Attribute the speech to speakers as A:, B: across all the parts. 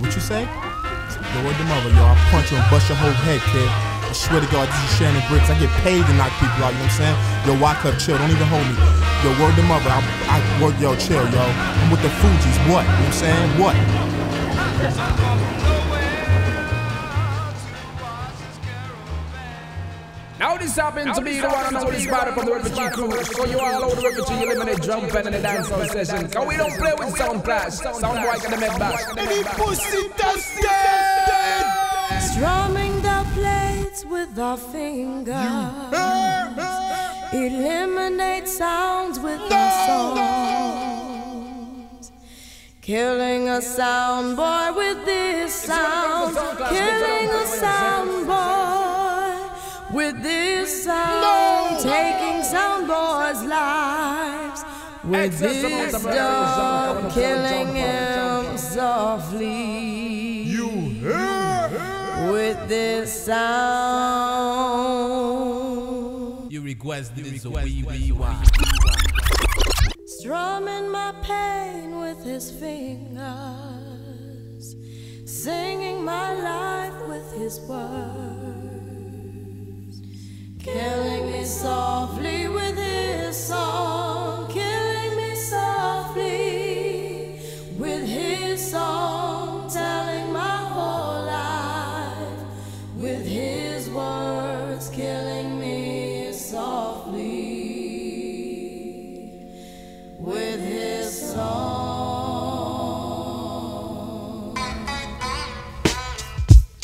A: What you say? Yo, word the mother, yo. I punch you and bust your whole head, kid. I swear to God, this is Shannon Briggs. I get paid to knock people out, you know what I'm saying? Yo, walk up, chill, don't even hold me. Yo, word the mother, I, I work, yo, chill, yo. I'm with the Fugees. what? You know what I'm saying? What?
B: Now this happens to be the one and only spot from the refugee crew. So you all over the refugee eliminate drum pen and the dancehall session. Cause we don't play with sound clash. Sound boy can make back.
A: Any pussy tested!
C: Strumming the plates with our fingers. Eliminate sounds with our songs. Killing a sound boy with this sound. Killing a sound boy with this sound. Taking sound boys' lives with this dog. Killing him softly.
A: You hear?
C: With this sound.
D: You request this a wee wee wah.
C: Strumming my pain with his fingers, singing my life with his words, killing me softly with his song, killing me softly with his song, telling my whole life with his words, killing me softly with his song.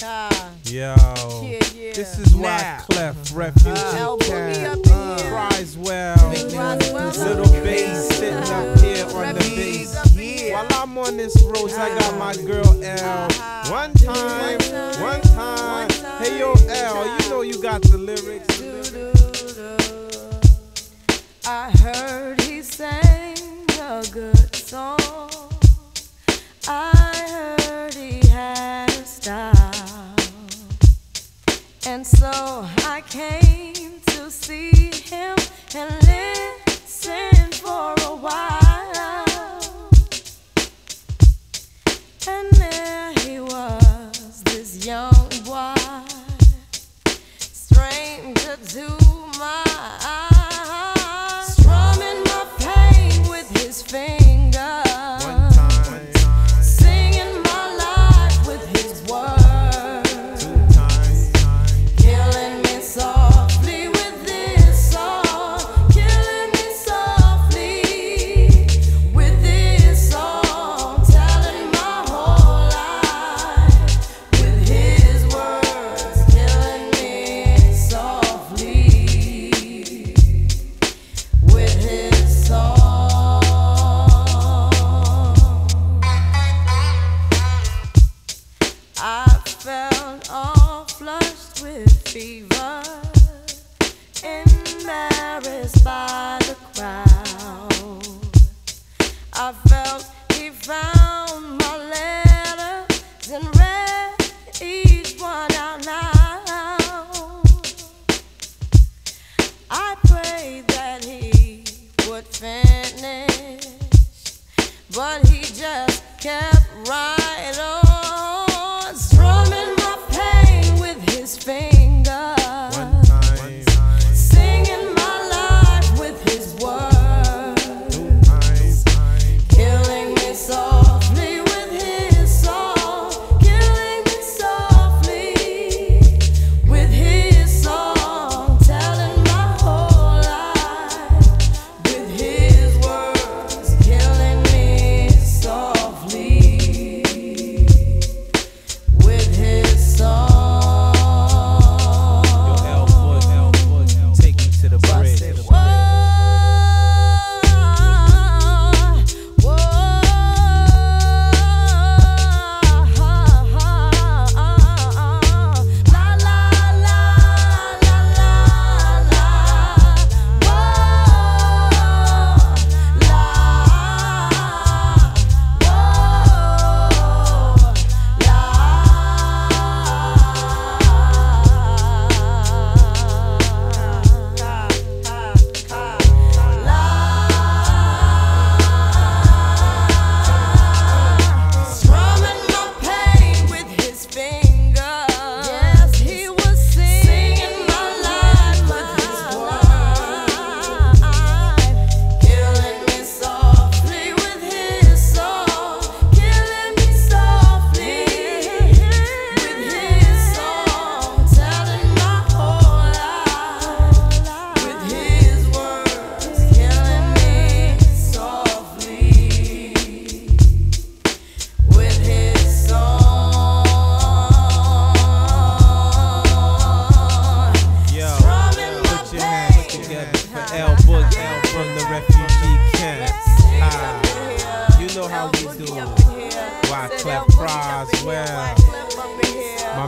C: Ah,
E: Yo,
C: yeah, yeah.
E: this is why. Clef Refugee ah.
C: Elbow me
E: Cat
C: up in ah. here.
E: cries well.
C: Roswell,
E: Little bass sitting up here on the bass. While I'm on this road, I got my ah. girl L. One time, one time. Hey yo, L, you know you got the lyrics.
C: And so I came to see him and listen for a while. And there he was, this young boy, stranger to felt all flushed with fever, embarrassed by the crowd. I felt he found my letters and read each one out loud. I prayed that he would finish, but he just kept right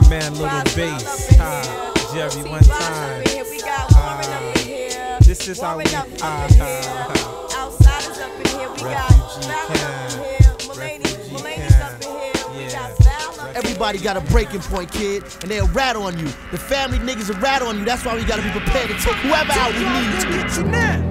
C: my
E: man Little Bass, ha, Jerry one time. Uh, this is how we, ha, ha, ha.
C: Outsiders up in here, we got
E: Refugee
C: rappers up
E: camp.
C: in here, Mulaney's
E: Refugee
C: Mulaney's up in here, we
E: Yeah.
C: got style up in
F: Everybody got a breaking point, kid, and they'll rat on you. The family niggas will rat on you. That's why we gotta be prepared to take whoever out we need to.
G: Get you now.